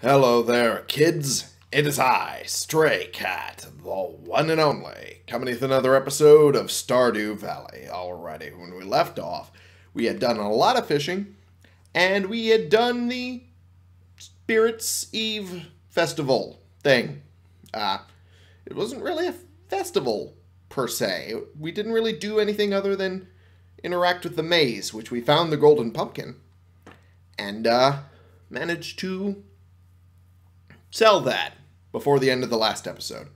Hello there, kids. It is I, Stray Cat, the one and only, coming with another episode of Stardew Valley. Alrighty, when we left off, we had done a lot of fishing, and we had done the Spirits Eve festival thing. Uh, it wasn't really a festival, per se. We didn't really do anything other than interact with the maze, which we found the golden pumpkin, and uh, managed to sell that before the end of the last episode.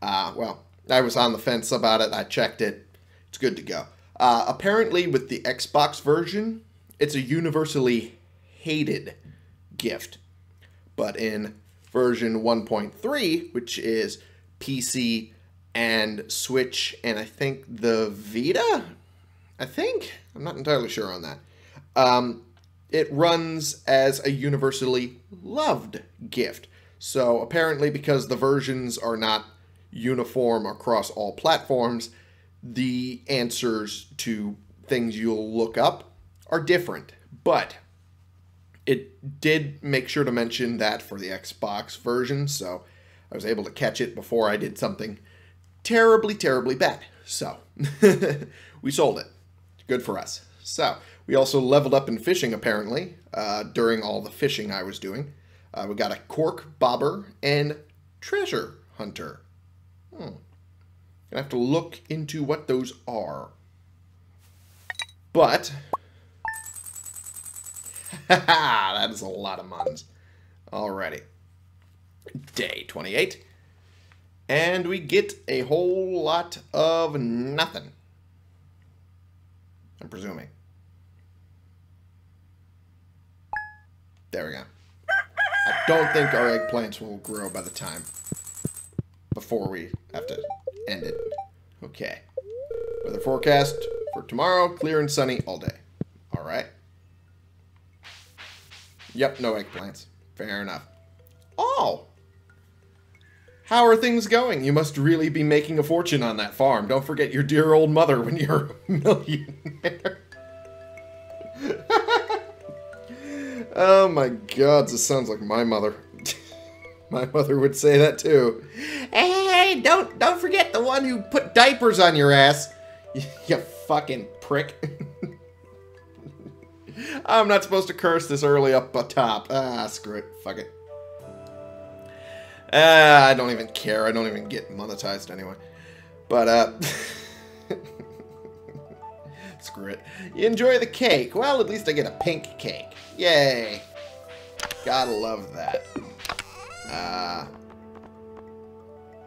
Uh, well, I was on the fence about it. I checked it. It's good to go. Uh, apparently, with the Xbox version, it's a universally hated gift. But in version 1.3, which is PC and Switch, and I think the Vita, I think I'm not entirely sure on that. Um, it runs as a universally loved gift. So apparently, because the versions are not uniform across all platforms, the answers to things you'll look up are different. But it did make sure to mention that for the Xbox version, so I was able to catch it before I did something terribly, terribly bad. So we sold it. Good for us. So we also leveled up in fishing apparently uh, during all the fishing I was doing. Uh, we got a cork bobber and treasure hunter. Hmm. Gonna have to look into what those are. But that is a lot of muns. Alrighty. Day 28. And we get a whole lot of nothing. I'm presuming. There we go. I don't think our eggplants will grow by the time before we have to end it. Okay. Weather forecast for tomorrow, clear and sunny all day. All right. Yep, no eggplants. Fair enough. Oh! How are things going? You must really be making a fortune on that farm. Don't forget your dear old mother when you're a millionaire. oh my god, this sounds like my mother. my mother would say that too. Hey, don't don't forget the one who put diapers on your ass. You, fucking prick. I'm not supposed to curse this early up top. Ah, screw it. Fuck it. Ah, I don't even care. I don't even get monetized anyway. But, uh... screw it. Enjoy the cake. Well, at least I get a pink cake. Yay. Gotta love that. Uh...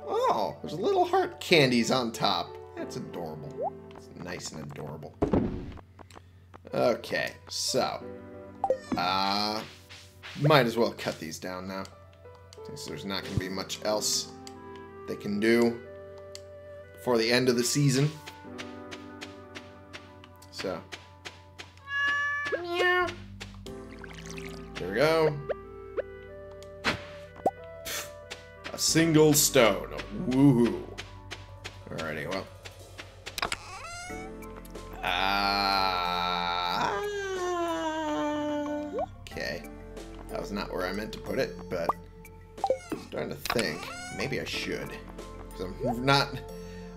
Oh, there's little heart candies on top. That's adorable. It's nice and adorable. Okay, so. Uh, might as well cut these down now. Since there's not going to be much else they can do before the end of the season. So. Meow. There we go. A single stone. Woohoo. Alrighty, well. Uh, okay. That was not where I meant to put it, but I'm starting to think maybe I should. Because I'm not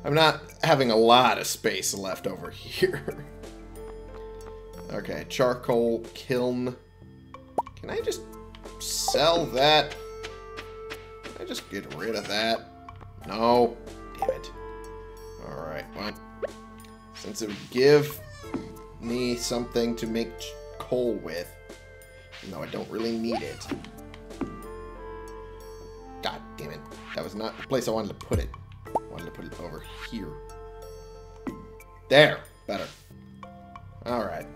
I'm not having a lot of space left over here. Okay, charcoal kiln. Can I just sell that? Can I just get rid of that? No. Damn it. Alright, well. Since it would give me something to make coal with, even though I don't really need it. God damn it. That was not the place I wanted to put it. I wanted to put it over here. There. Better. Alright.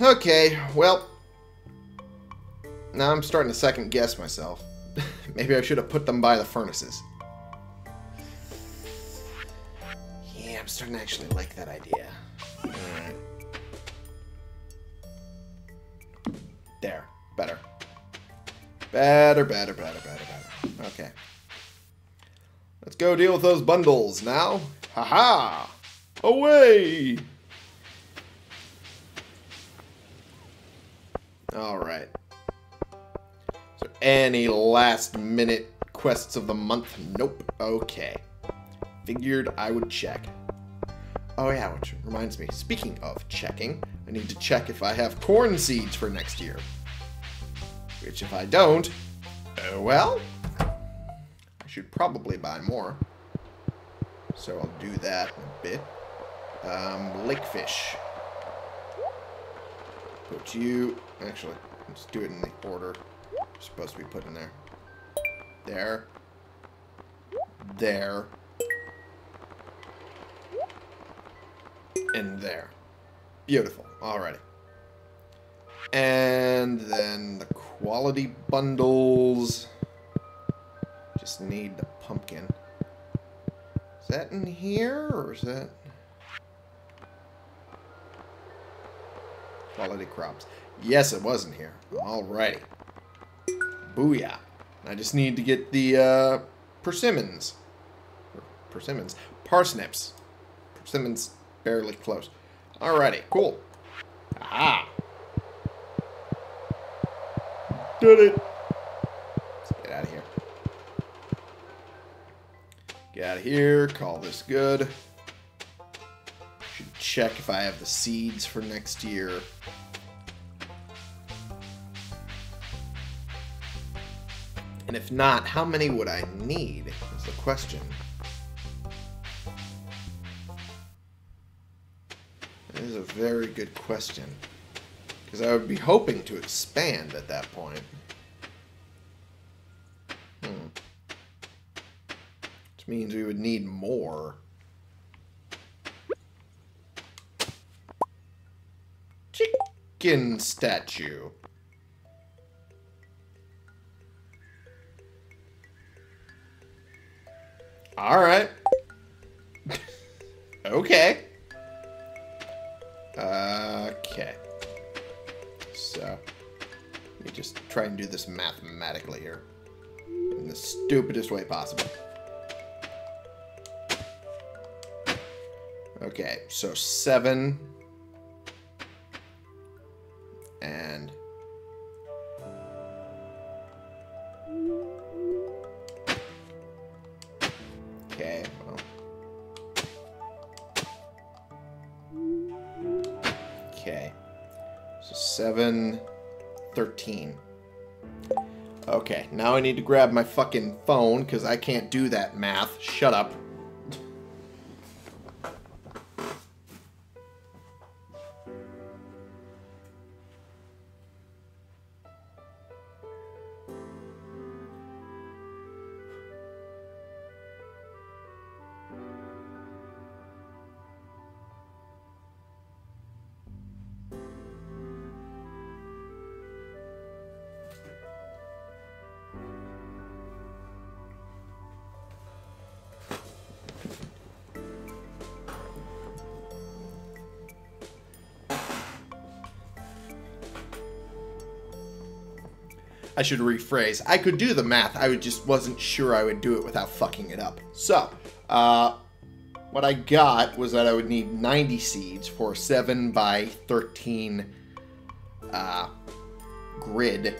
Okay, well. Now I'm starting to second guess myself. Maybe I should have put them by the furnaces. Yeah, I'm starting to actually like that idea. There. Better. Better, better, better, better, better. Okay. Let's go deal with those bundles now. Haha! -ha! So any last minute quests of the month? Nope. Okay. Figured I would check. Oh yeah, which reminds me, speaking of checking, I need to check if I have corn seeds for next year. Which if I don't, uh, well, I should probably buy more. So I'll do that a bit. Um, lakefish. Put you, actually, let's do it in the order supposed to be put in there. There. There. And there. Beautiful. Alrighty. And then the quality bundles. Just need the pumpkin. Is that in here, or is that... Quality crops. Yes, it was in here. Alrighty. Booyah. I just need to get the, uh, persimmons. Persimmons. Parsnips. Persimmons barely close. Alrighty, cool. Aha. Did it. Let's get out of here. Get out of here. Call this good. Check if I have the seeds for next year. And if not, how many would I need is the question. That is a very good question. Because I would be hoping to expand at that point. Hmm. Which means we would need more. Chicken statue. Alright. okay. Okay. So, let me just try and do this mathematically here. In the stupidest way possible. Okay, so seven. And... Okay, well... Okay. So 7, 13. Okay, now I need to grab my fucking phone because I can't do that math. Shut up. I should rephrase. I could do the math. I just wasn't sure I would do it without fucking it up. So, uh, what I got was that I would need 90 seeds for 7 by 13 uh, grid,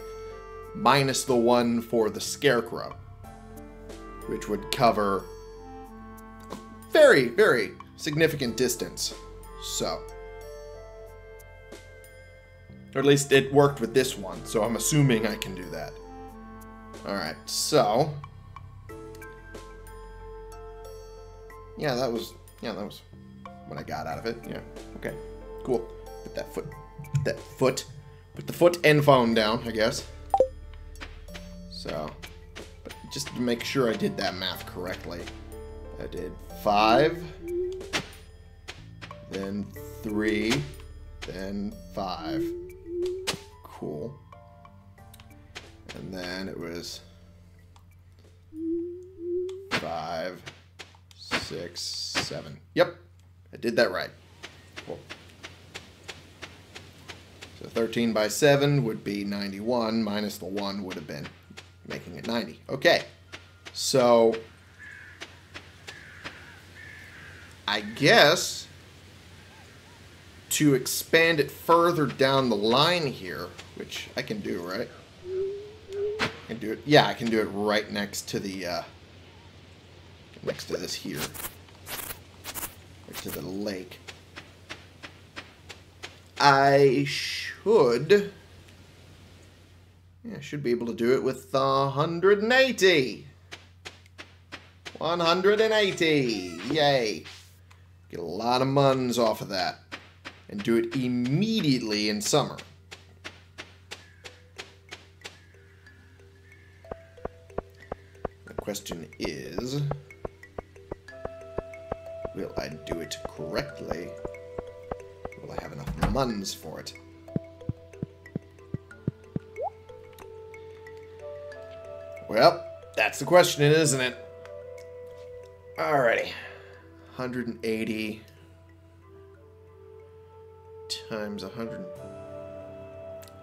minus the one for the scarecrow, which would cover very, very significant distance. So, or at least it worked with this one, so I'm assuming I can do that. Alright, so... Yeah, that was... Yeah, that was what I got out of it. Yeah, okay. Cool. Put that foot... Put that foot... Put the foot and phone down, I guess. So... But just to make sure I did that math correctly. I did five... Then three... Then five cool. And then it was five, six, seven. Yep, I did that right. Cool. So 13 by 7 would be 91, minus the 1 would have been making it 90. Okay, so I guess to expand it further down the line here, which I can do, right? I can do it. Yeah, I can do it right next to the, uh, next to this here. Right to the lake. I should... Yeah, should be able to do it with uh, 180. 180. Yay. Get a lot of muns off of that. And do it immediately in summer. The question is... Will I do it correctly? Will I have enough muns for it? Well, that's the question, isn't it? Alrighty. 180 times 100.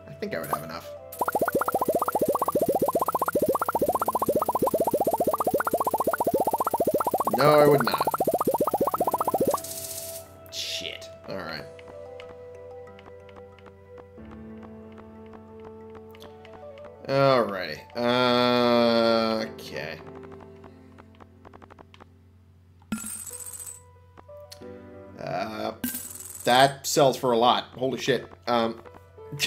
I think I would have enough. No, I would not. Sells for a lot. Holy shit. Um,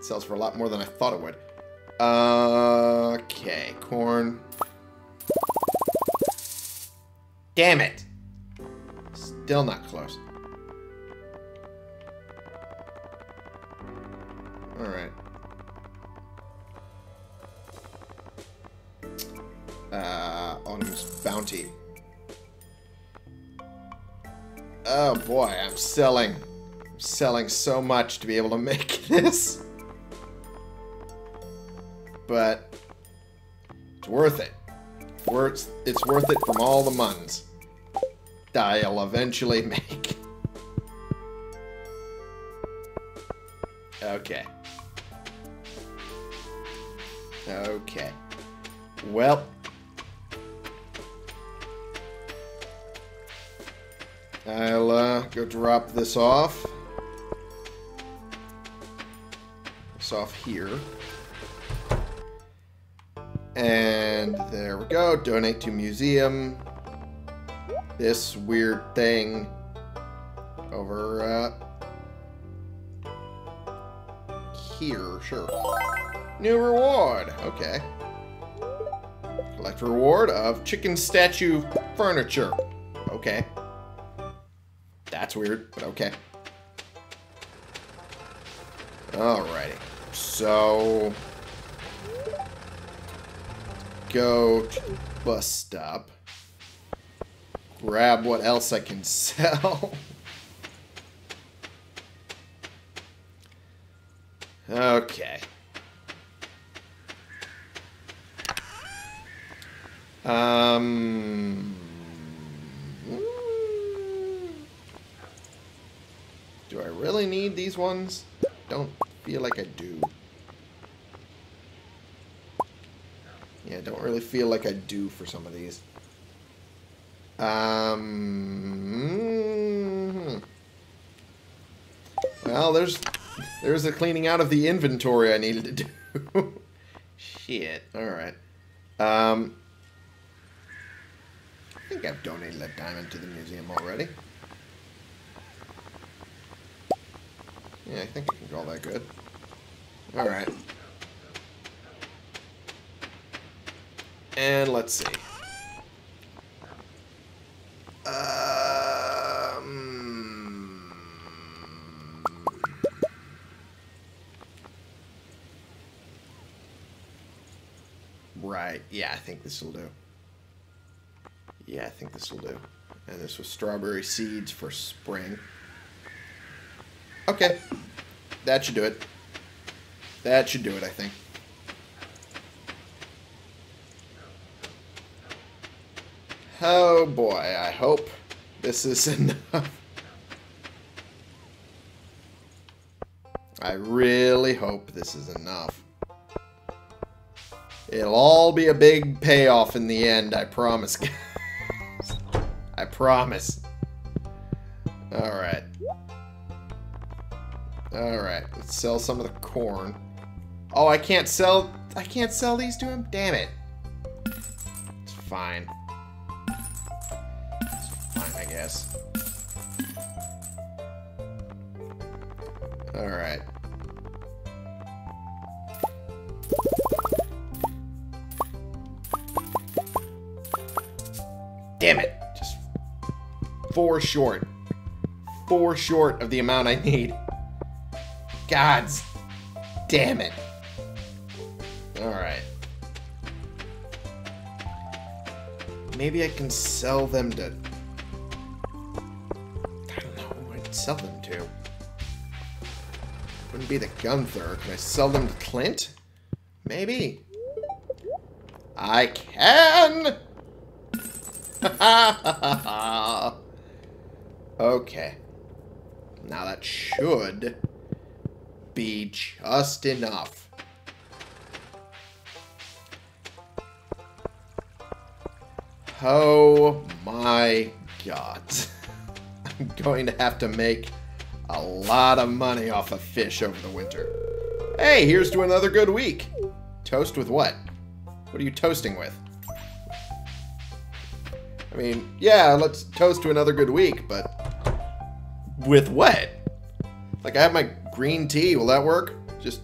sells for a lot more than I thought it would. Uh, okay, corn. Damn it. Still not Oh boy, I'm selling. I'm selling so much to be able to make this. But it's worth it. Worth, it's worth it from all the muns that I'll eventually make. Okay. Okay. Well. I'll uh, go drop this off. This off here. And there we go. Donate to museum. This weird thing over uh, here. Sure. New reward. Okay. Collect reward of chicken statue furniture. Okay. That's weird, but okay. Alrighty. So... Go to bus stop. Grab what else I can sell. okay. Um... Do I really need these ones? Don't feel like I do. Yeah, don't really feel like I do for some of these. Um... Well, there's there's the cleaning out of the inventory I needed to do. Shit. Alright. Um... I think I've donated a diamond to the museum already. Yeah, I think I can call that good. Alright. And let's see. Um, right. Yeah, I think this will do. Yeah, I think this will do. And this was strawberry seeds for spring. Okay. That should do it. That should do it, I think. Oh boy, I hope this is enough. I really hope this is enough. It'll all be a big payoff in the end, I promise, guys. I promise. Alright. Alright, let's sell some of the corn. Oh, I can't sell... I can't sell these to him? Damn it. It's fine. It's fine, I guess. Alright. Damn it. Just four short. Four short of the amount I need. Gods damn it. Alright. Maybe I can sell them to... I don't know who I'd sell them to. Wouldn't be the Gunther. Can I sell them to Clint? Maybe. I can! okay. Now that should be just enough. Oh my god. I'm going to have to make a lot of money off of fish over the winter. Hey, here's to another good week. Toast with what? What are you toasting with? I mean, yeah, let's toast to another good week, but with what? Like, I have my green tea. Will that work? Just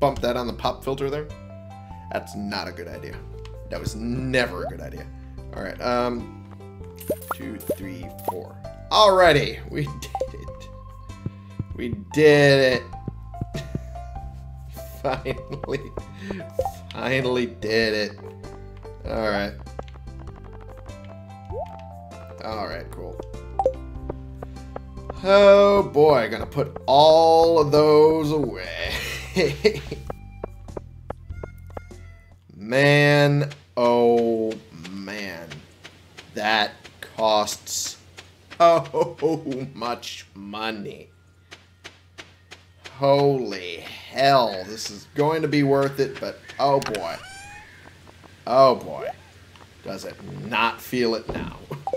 bump that on the pop filter there. That's not a good idea. That was never a good idea. All right, um, two, three, four. Alrighty, we did it. We did it. finally, finally did it. All right. All right, cool. Oh boy, gonna put all of those away. man, oh man. That costs so oh much money. Holy hell, this is going to be worth it, but oh boy. Oh boy. Does it not feel it now.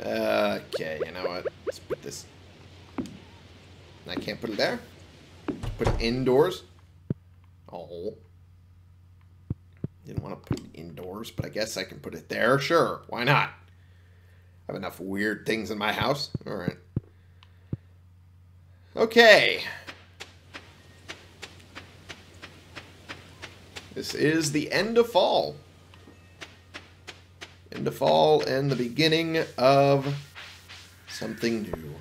Okay, you know what? Let's put this... I can't put it there? Put it indoors? Oh. Didn't want to put it indoors, but I guess I can put it there. Sure, why not? I have enough weird things in my house. Alright. Okay. This is the end of fall into fall and the beginning of something new.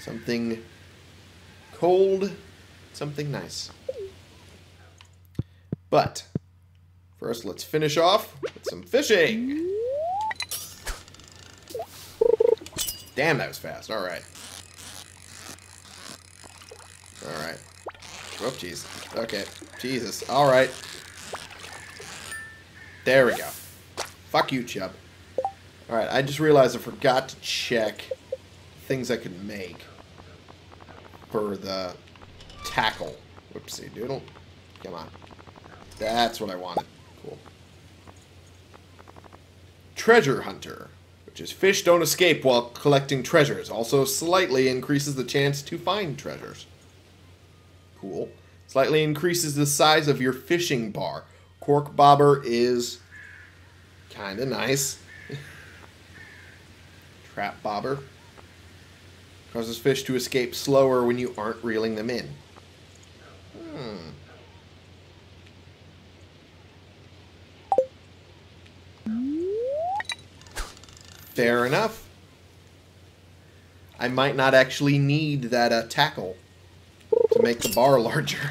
Something cold, something nice. But first, let's finish off with some fishing. Damn, that was fast. All right. All right. Oh, jeez. Okay. Jesus. All right. There we go. Fuck you, Chub. Alright, I just realized I forgot to check things I could make for the tackle. Whoopsie doodle. Come on. That's what I wanted. Cool. Treasure Hunter, which is fish don't escape while collecting treasures. Also slightly increases the chance to find treasures. Cool. Slightly increases the size of your fishing bar. Cork bobber is kind of nice. Trap bobber causes fish to escape slower when you aren't reeling them in. Hmm. Fair enough. I might not actually need that uh, tackle to make the bar larger.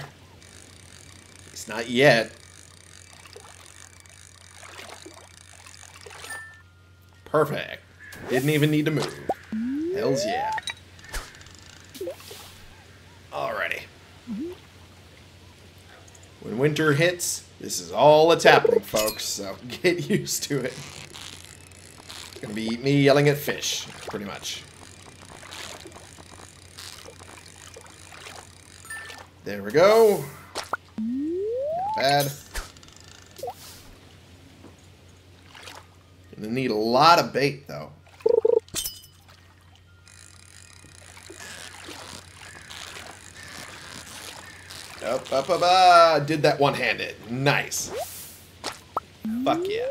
It's not yet. Perfect. Didn't even need to move. Hells yeah. Alrighty. When winter hits, this is all that's happening, folks, so get used to it. It's gonna be me yelling at fish, pretty much. There we go. Not bad. Gonna need a lot of bait, though. Up, up, up, up. Did that one-handed. Nice. Fuck yeah.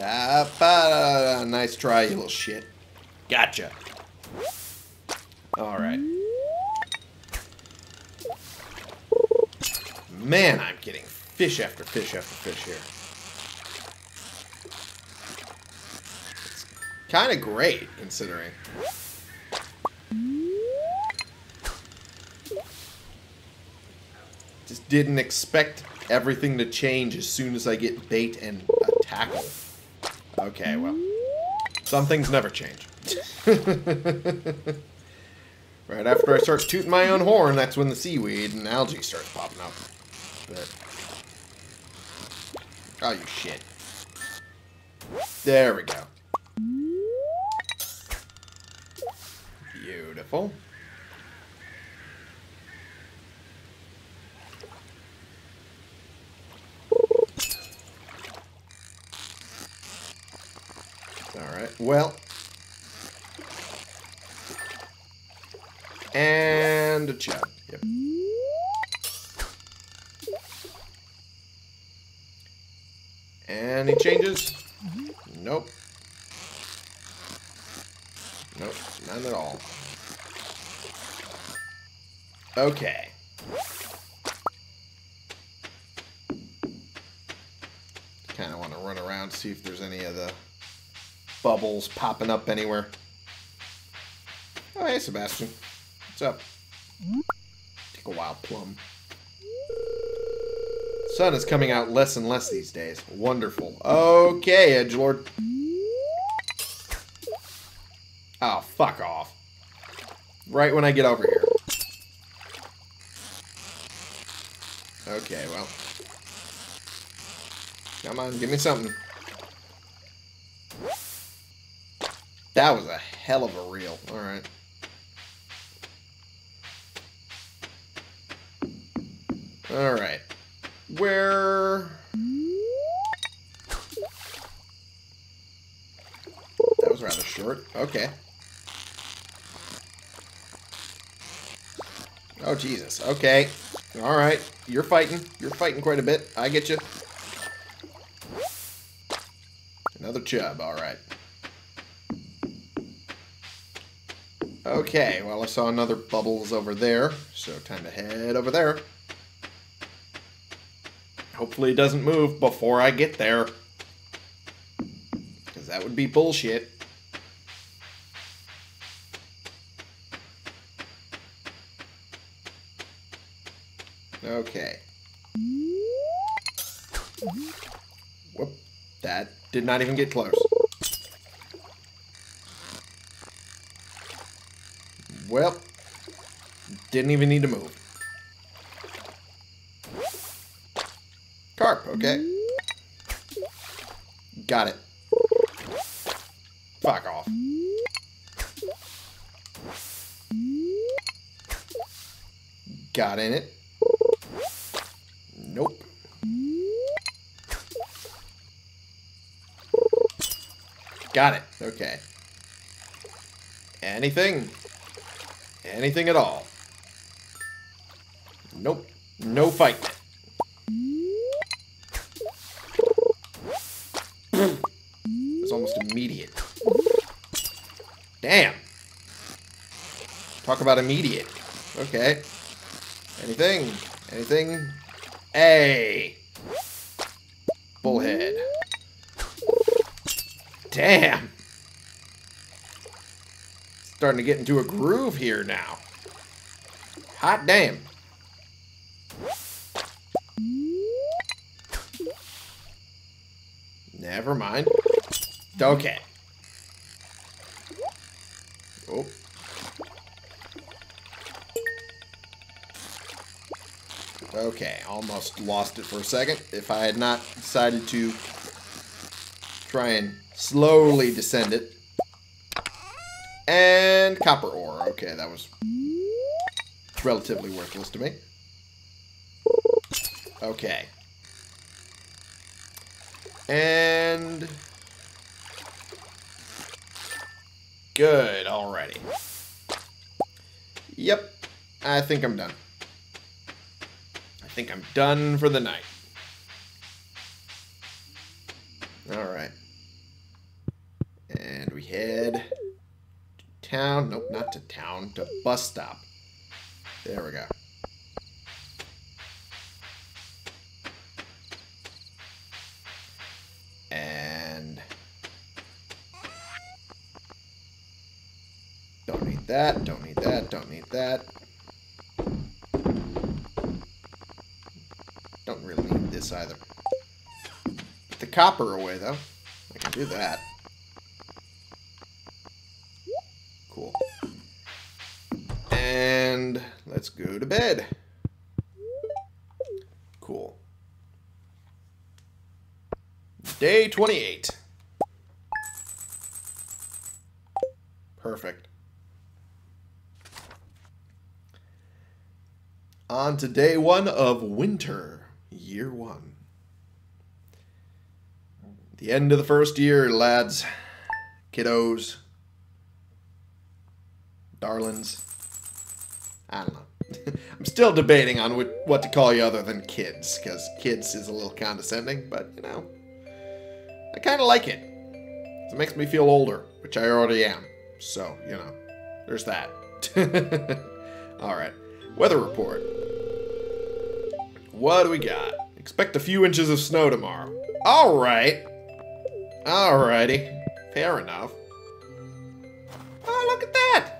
Up, bah, nice try, you little shit. Gotcha. All right. Man, I'm getting fish after fish after fish here. It's kind of great, considering. Just didn't expect everything to change as soon as I get bait and a tackle. Okay, well. Some things never change. right after I start tooting my own horn, that's when the seaweed and algae starts popping up. But... Oh, you shit. There we go. Beautiful. Alright, well. And a chub. Yep. Any changes? Nope. Nope, none at all. Okay. Kind of want to run around, see if there's any of the bubbles popping up anywhere. Oh, hey, Sebastian. What's up? Take a wild plum. Sun is coming out less and less these days. Wonderful. Okay, Edgelord. Oh, fuck off. Right when I get over here. Okay, well. Come on, give me something. That was a hell of a reel. Alright. Alright. Where... That was rather short. Okay. Oh, Jesus. Okay. Alright. You're fighting. You're fighting quite a bit. I get you. Another chub. Alright. Okay, well, I saw another bubbles over there, so time to head over there. Hopefully it doesn't move before I get there. Because that would be bullshit. Okay. Whoop. That did not even get close. Well, didn't even need to move. Got it. Fuck off. Got in it. Nope. Got it. Okay. Anything? Anything at all? Nope. No fight. Talk about immediate. Okay. Anything? Anything? Hey! Bullhead. Damn! Starting to get into a groove here now. Hot damn. Never mind. Okay. Okay, almost lost it for a second. If I had not decided to try and slowly descend it. And copper ore. Okay, that was relatively worthless to me. Okay. And... Good, already. Yep, I think I'm done. I think I'm done for the night. Alright. And we head to town. Nope, not to town. To bus stop. There we go. And... Don't need that, don't need that, don't need that. Don't really need this either. Put the copper away, though. I can do that. Cool. And let's go to bed. Cool. Day 28. Perfect. On to day one of winter, year one. The end of the first year, lads, kiddos, darlings. I don't know. I'm still debating on what, to call you other than kids, because kids is a little condescending, but, you know, I kind of like it. It makes me feel older, which I already am. So, you know, there's that. All right. Weather report. What do we got? Expect a few inches of snow tomorrow. All right. Alrighty. Fair enough. Oh, look at that!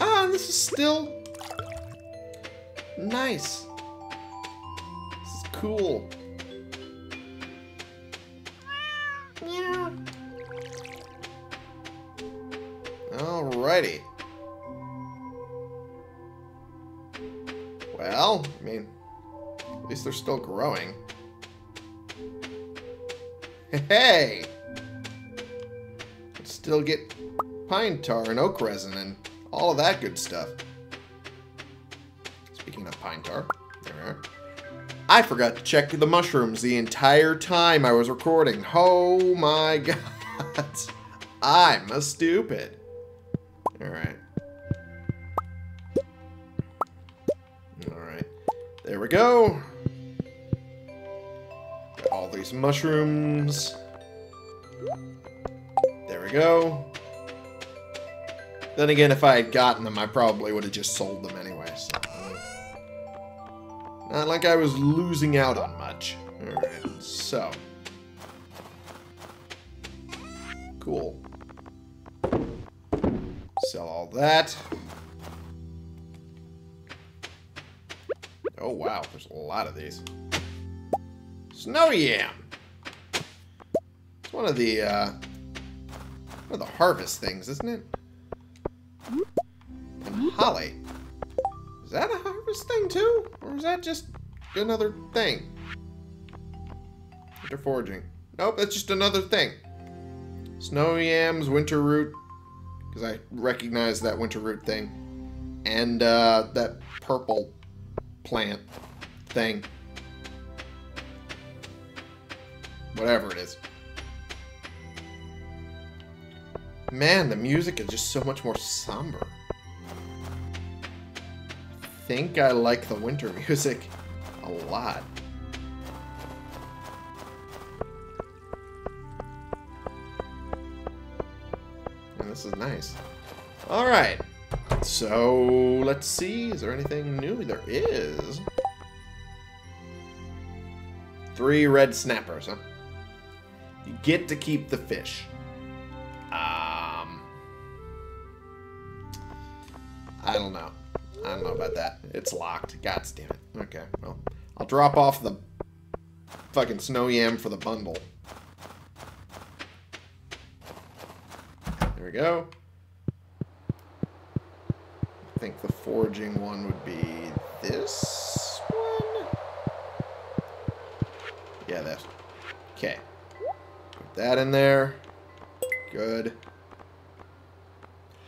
Ah, this is still nice. This is cool. Alrighty. Well, I mean, at least they're still growing. Hey! Still get pine tar and oak resin and all of that good stuff. Speaking of pine tar, there we are. I forgot to check the mushrooms the entire time I was recording. Oh my god. I'm a stupid. Alright. There we go. Got all these mushrooms. There we go. Then again, if I had gotten them, I probably would have just sold them anyway. So, not like I was losing out on much. Alright, so. Cool. Sell all that. Oh, wow. There's a lot of these. Snow yam. It's one of the, uh, one of the harvest things, isn't it? And holly. Is that a harvest thing too? Or is that just another thing? Winter foraging. Nope, that's just another thing. Snow yams, winter root, because I recognize that winter root thing. And uh, that purple plant thing. Whatever it is. Man, the music is just so much more somber. I think I like the winter music a lot. And this is nice. Alright. So, let's see. Is there anything new? There is. Three red snappers, huh? You get to keep the fish. Um, I don't know. I don't know about that. It's locked. God damn it. Okay, well, I'll drop off the fucking snow yam for the bundle. There we go. I think the foraging one would be this one. Yeah, this. Okay. Put that in there. Good.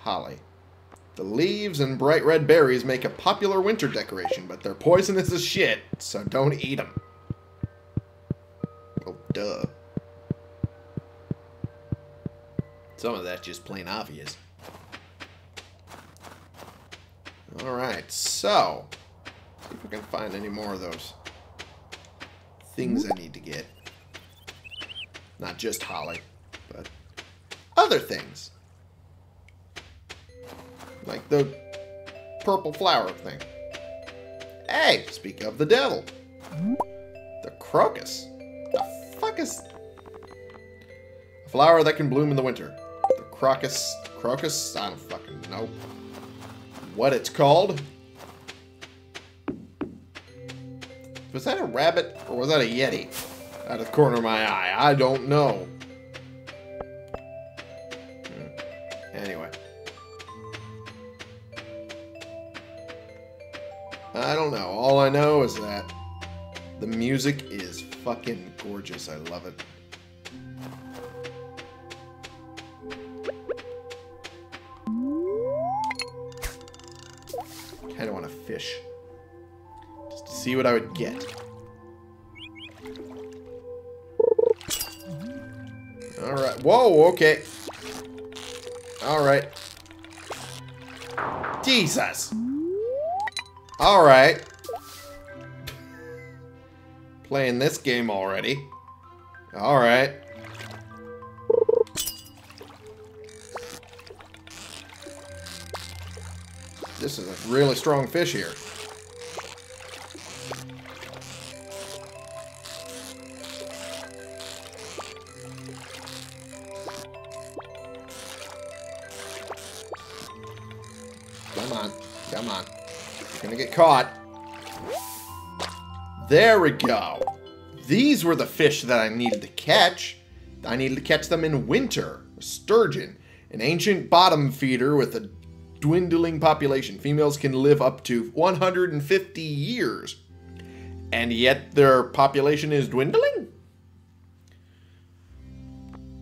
Holly. The leaves and bright red berries make a popular winter decoration, but they're poisonous as shit, so don't eat them. Oh, duh. Some of that's just plain obvious. Alright, so... See if we can find any more of those things I need to get. Not just holly, but other things. Like the purple flower thing. Hey, speak of the devil. The crocus. The fuck is... A flower that can bloom in the winter. The crocus... Crocus? I don't fucking know what it's called. Was that a rabbit or was that a yeti? Out of the corner of my eye. I don't know. Hmm. Anyway. I don't know. All I know is that the music is fucking gorgeous. I love it. Kind of want to fish. Just to see what I would get. Alright. Whoa, okay. Alright. Jesus. Alright. Playing this game already. Alright. Really strong fish here. Come on. Come on. You're gonna get caught. There we go. These were the fish that I needed to catch. I needed to catch them in winter. A sturgeon, an ancient bottom feeder with a dwindling population. Females can live up to 150 years. And yet their population is dwindling?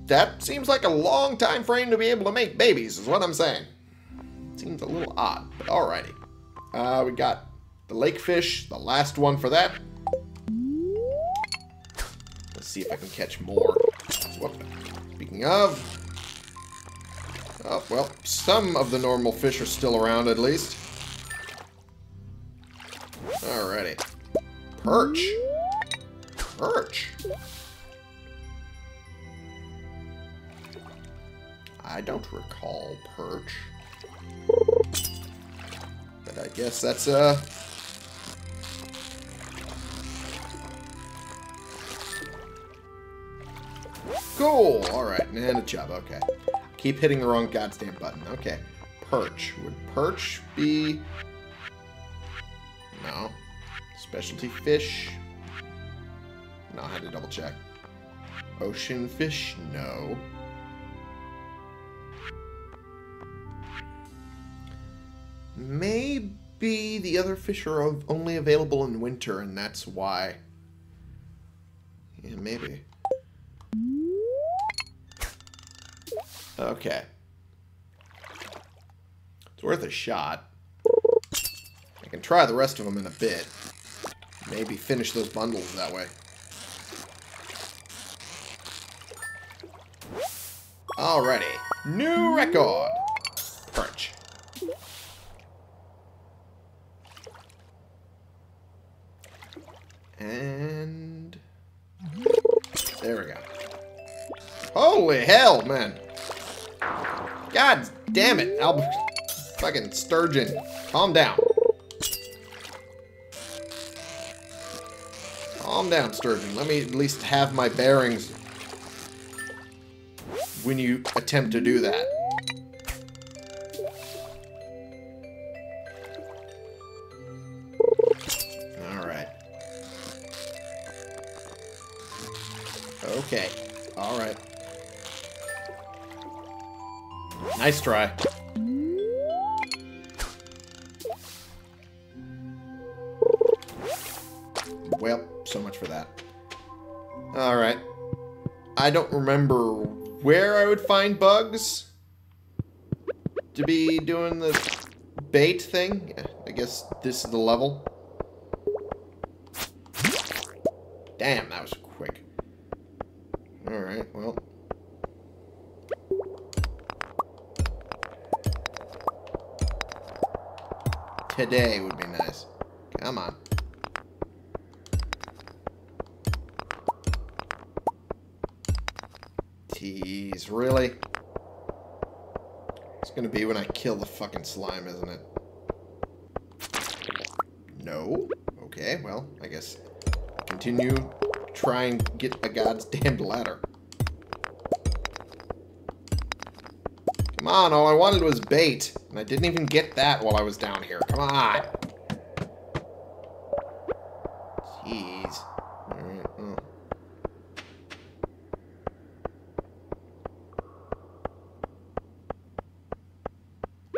That seems like a long time frame to be able to make babies, is what I'm saying. Seems a little odd, but alrighty. Uh, we got the lake fish, the last one for that. Let's see if I can catch more. Whoop. Speaking of, oh, well, some of the normal fish are still around at least. Alrighty. Perch. Perch. I don't recall perch. But I guess that's, uh... Cool! Alright, and a okay. Keep hitting the wrong goddamn button. Okay. Perch. Would perch be... No. Specialty fish? No, I had to double check. Ocean fish? No. Maybe the other fish are only available in winter, and that's why. Yeah, maybe. Okay. It's worth a shot. I can try the rest of them in a bit. Maybe finish those bundles that way. Alrighty. New record. Perch. And... There we go. Holy hell, man. God damn it, Albert. Fucking sturgeon. Calm down. Calm down, sturgeon. Let me at least have my bearings when you attempt to do that. Nice try. Well, so much for that. Alright. I don't remember where I would find bugs to be doing the bait thing. I guess this is the level. Today would be nice. Come on. Jeez, really? It's gonna be when I kill the fucking slime, isn't it? No? Okay, well, I guess continue try and get a god's damned ladder. Come on, all I wanted was bait. And I didn't even get that while I was down here. Come on. Jeez. Oh.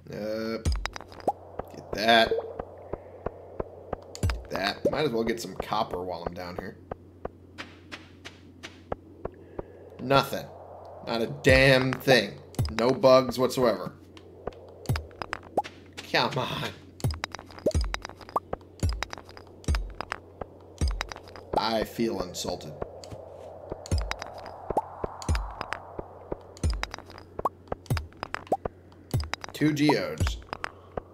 Uh, get that. Get that. Might as well get some copper while I'm down here. Nothing. Not a damn thing. No bugs whatsoever. Come on. I feel insulted. Two geodes.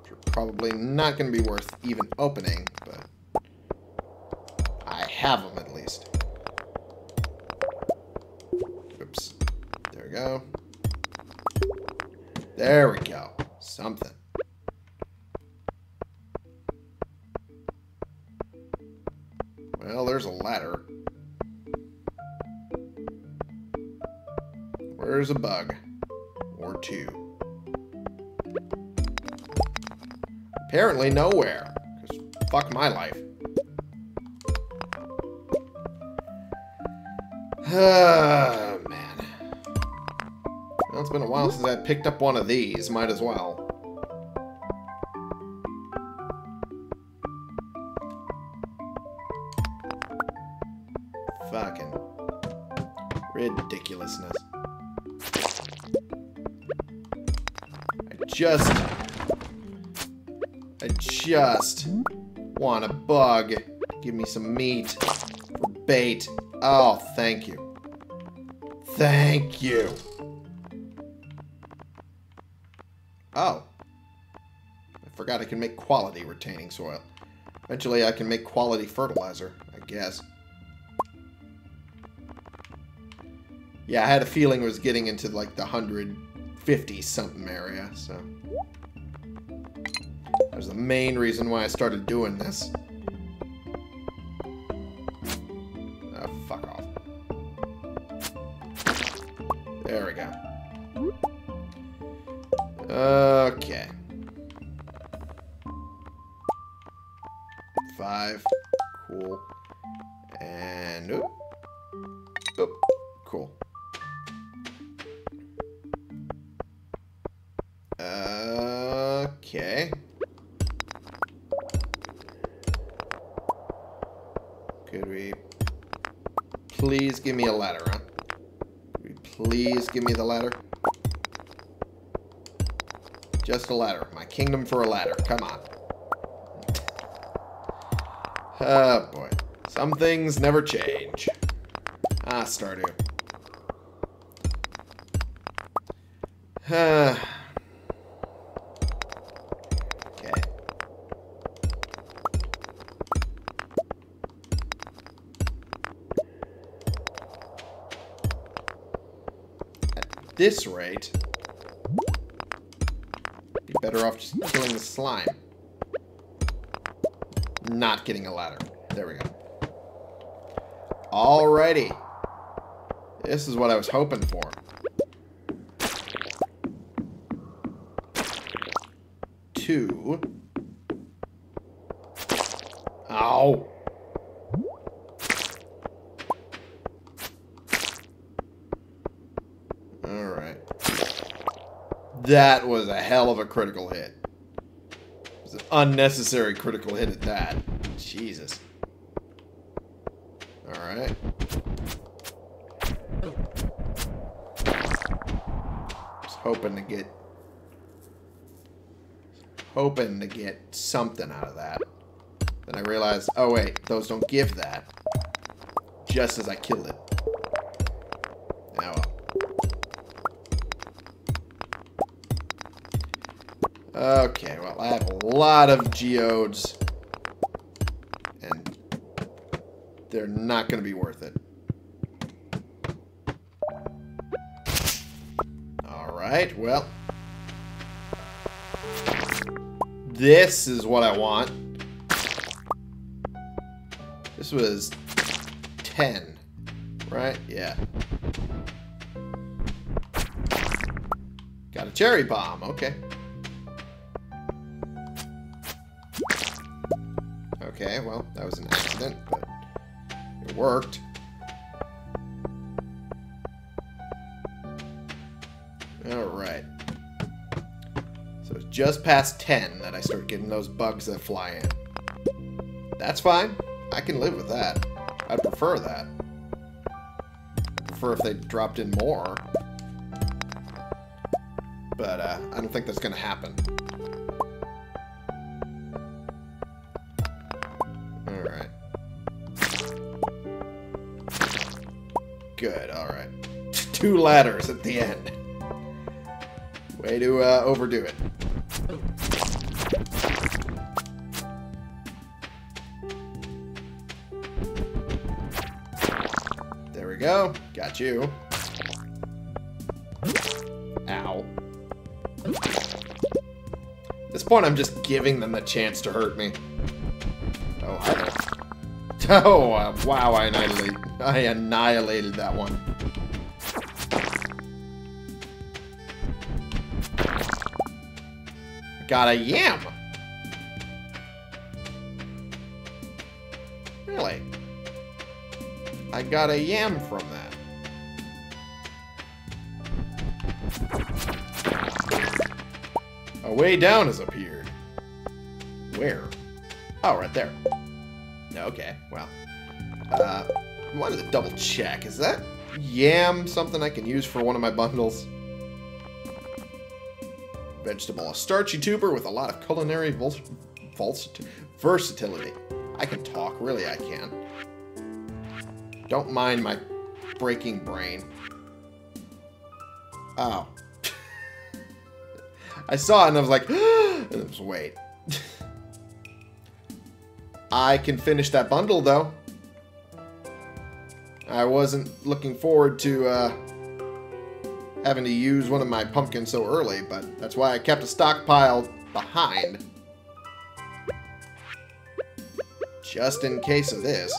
Which are probably not going to be worth even opening, but I have them at least. Oops. There we go. There we go. Nowhere. Because fuck my life. Man. Well, it's been a while since I picked up one of these. Might as well. Fucking ridiculousness. I just... Just want a bug. Give me some meat for bait. Oh, thank you. Thank you. Oh. I forgot I can make quality retaining soil. Eventually I can make quality fertilizer, I guess. Yeah, I had a feeling it was getting into like the 150 something area, so. That was the main reason why I started doing this. Please give me the ladder? Just a ladder. My kingdom for a ladder. Come on. Oh, boy. Some things never change. Ah, Stardew. this rate, be better off just killing the slime. Not getting a ladder. There we go. Alrighty. This is what I was hoping for. Two. Ow. Alright. That was a hell of a critical hit. It was an unnecessary critical hit at that. Jesus. Alright. Just hoping to get... Hoping to get something out of that. Then I realized, oh wait, those don't give that. Just as I killed it. Okay, well, I have a lot of geodes. And they're not going to be worth it. Alright, well. This is what I want. This was 10, right? Yeah. Got a cherry bomb, okay. Okay, well, that was an accident, but it worked. Alright. So it's just past 10 that I start getting those bugs that fly in. That's fine. I can live with that. I'd prefer that. I'd prefer if they dropped in more. But uh, I don't think that's going to happen. Two ladders at the end. Way to uh, overdo it. There we go. Got you. Ow. At this point, I'm just giving them the chance to hurt me. Oh, there. Oh, uh, wow, I annihilated, I annihilated that one. Got a yam. Really? I got a yam from that. A way down has appeared. Where? Oh, right there. Okay, well. Uh, I wanted to double check. Is that yam something I can use for one of my bundles? Vegetable, a starchy tuber with a lot of culinary versatility. I can talk, really I can. Don't mind my breaking brain. Oh. I saw it and I was like, and it was wait. I can finish that bundle though. I wasn't looking forward to uh, having to use one of my pumpkins so early, but that's why I kept a stockpile behind. Just in case of this.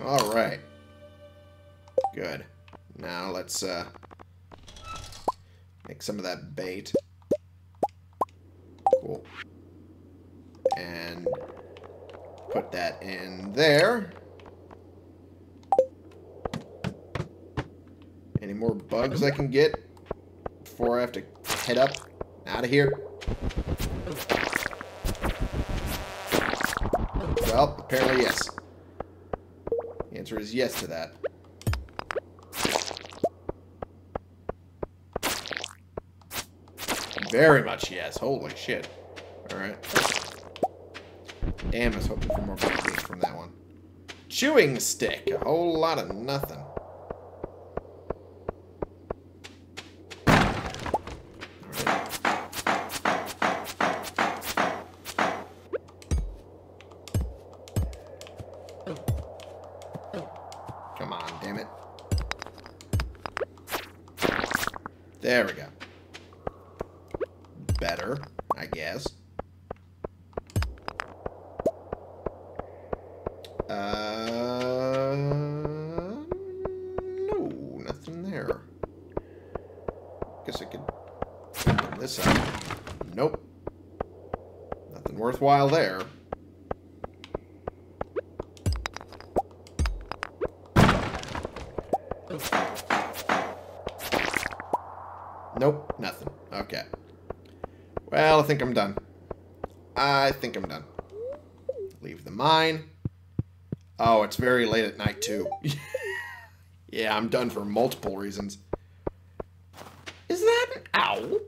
Alright. Good. Now let's uh, make some of that bait. Cool. And put that in there. More bugs I can get before I have to head up out of here? Well, apparently yes. The answer is yes to that. Very much yes. Holy shit. Alright. Damn, I was hoping for more from that one. Chewing stick. A whole lot of nothing. Nothing worthwhile there. Nope, nothing. Okay. Well, I think I'm done. I think I'm done. Leave the mine. Oh, it's very late at night, too. yeah, I'm done for multiple reasons. Is that an owl?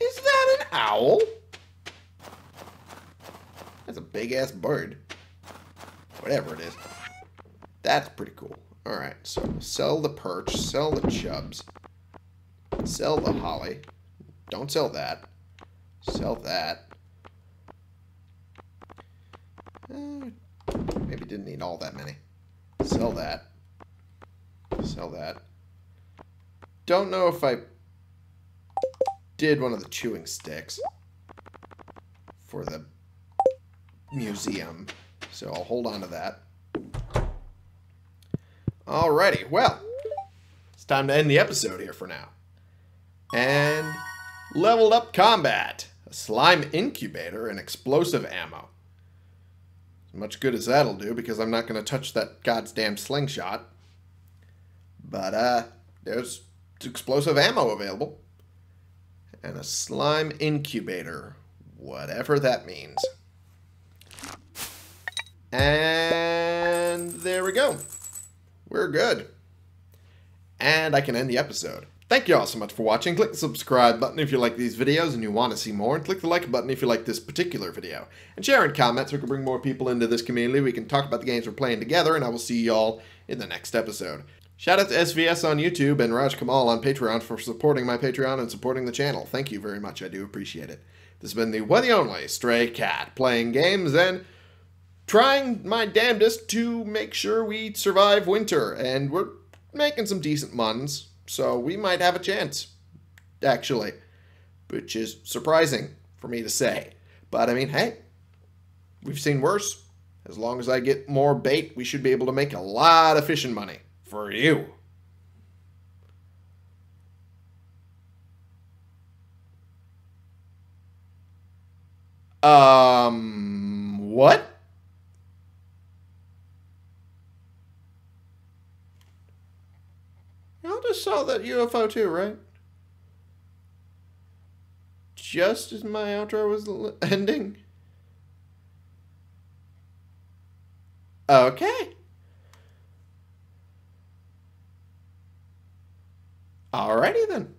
Is that an owl? That's a big-ass bird. Whatever it is. That's pretty cool. Alright, so sell the perch, sell the chubs, sell the holly. Don't sell that. Sell that. Uh, maybe didn't need all that many. Sell that. Sell that. Don't know if I did one of the chewing sticks for the museum. So I'll hold on to that. Alrighty, well, it's time to end the episode here for now. And leveled up combat, a slime incubator, and explosive ammo. As much good as that'll do, because I'm not going to touch that goddamn slingshot. But, uh, there's explosive ammo available. And a slime incubator, whatever that means. And there we go. We're good. And I can end the episode. Thank you all so much for watching. Click the subscribe button if you like these videos and you want to see more. And click the like button if you like this particular video. And share in comments so we can bring more people into this community. We can talk about the games we're playing together. And I will see you all in the next episode. Shout out to SVS on YouTube and Raj Kamal on Patreon for supporting my Patreon and supporting the channel. Thank you very much. I do appreciate it. This has been the one and only Stray Cat playing games and trying my damnedest to make sure we survive winter, and we're making some decent muns, so we might have a chance, actually, which is surprising for me to say. But I mean, hey, we've seen worse. As long as I get more bait, we should be able to make a lot of fishing money for you. Um, what? Saw that UFO too, right? Just as my outro was ending. Okay. Alrighty then.